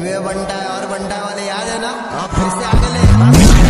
बंटा और बंटा वाले याद है ना? आप फिर से हाँ। आगे ले।